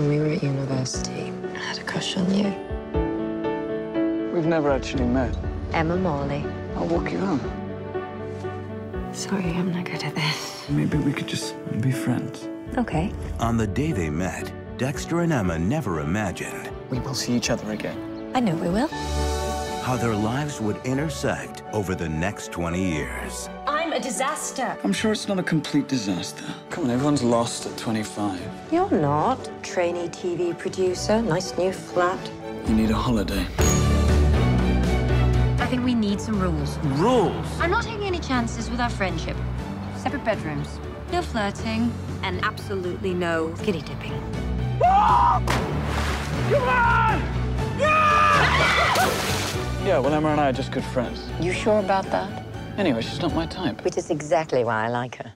when we were at university. I had a crush on you. We've never actually met. Emma Morley. I'll walk you home. Sorry, I'm not good at this. Maybe we could just be friends. Okay. On the day they met, Dexter and Emma never imagined We will see each other again. I know we will. how their lives would intersect over the next 20 years. I'm a disaster. I'm sure it's not a complete disaster. Come on, everyone's lost at 25. You're not. Trainee TV producer, nice new flat. You need a holiday. I think we need some rules. Rules? I'm not taking any chances with our friendship. Separate bedrooms. No flirting. And absolutely no giddy dipping. Yeah, well, Emma and I are just good friends. You sure about that? Anyway, she's not my type. Which is exactly why I like her.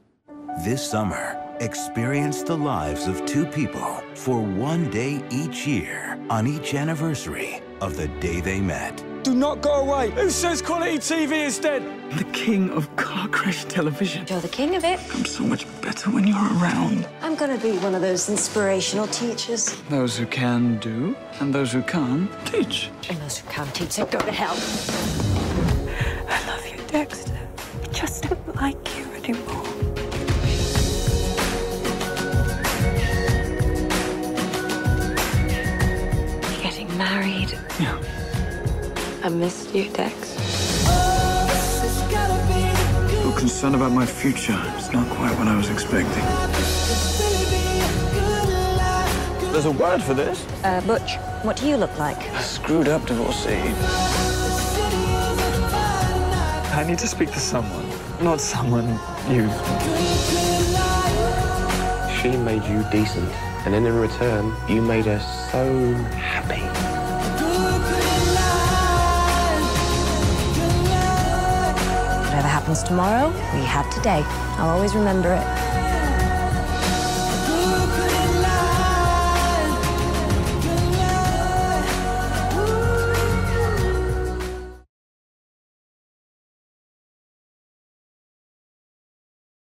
This summer, experience the lives of two people for one day each year on each anniversary of the day they met. Do not go away. Who says quality TV is dead? The king of car crash television. You're the king of it. I'm so much better when you're around. I'm gonna be one of those inspirational teachers. Those who can do, and those who can't teach. And those who can't teach, so go to hell. I Dexter. I just don't like you anymore. You're getting married. Yeah. I missed you, Dex. Your concerned about my future It's not quite what I was expecting. There's a word for this. Uh, Butch, what do you look like? A screwed up divorcee. I need to speak to someone. Not someone you. She made you decent, and then in return, you made her so happy. Whatever happens tomorrow, we have today. I'll always remember it.